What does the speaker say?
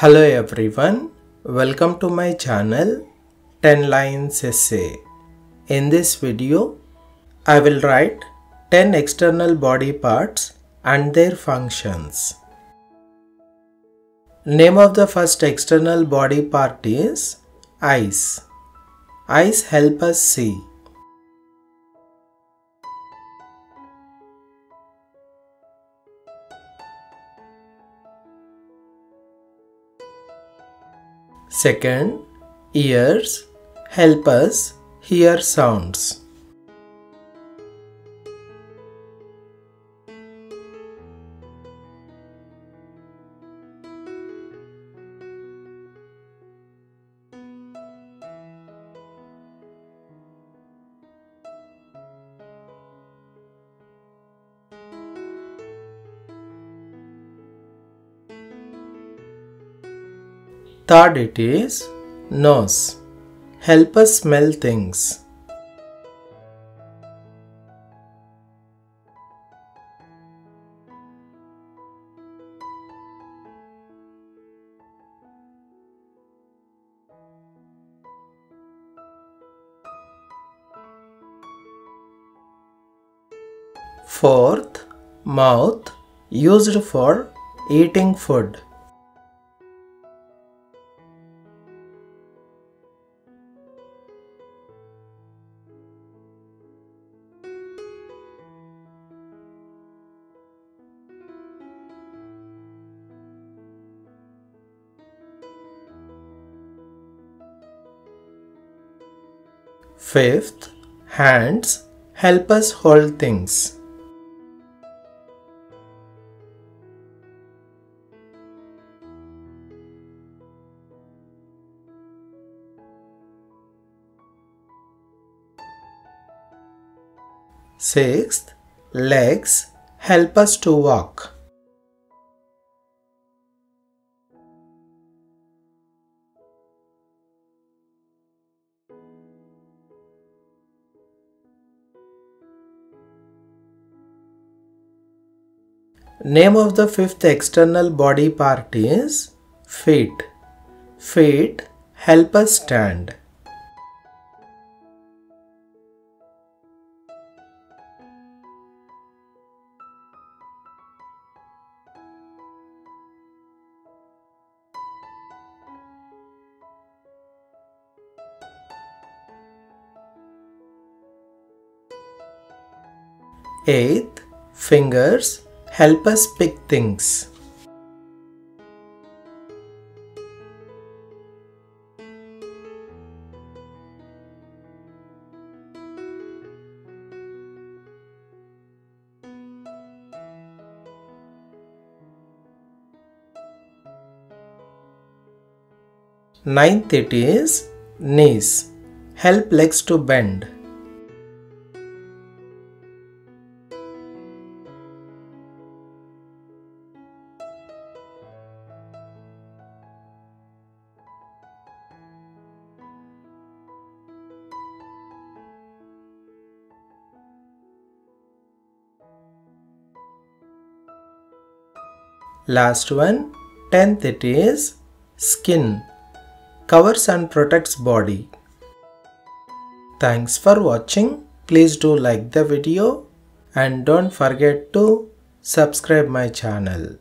Hello everyone, welcome to my channel 10 lines essay. In this video, I will write 10 external body parts and their functions. Name of the first external body part is eyes. Eyes help us see. Second, ears help us hear sounds. Third, it is nose. Help us smell things. Fourth, mouth used for eating food. Fifth, hands help us hold things. Sixth, legs help us to walk. Name of the fifth external body part is feet. Feet help us stand. Eighth, fingers help us pick things. Ninth it is knees. Help legs to bend. Last one, tenth it is skin. Covers and protects body. Thanks for watching. Please do like the video and don't forget to subscribe my channel.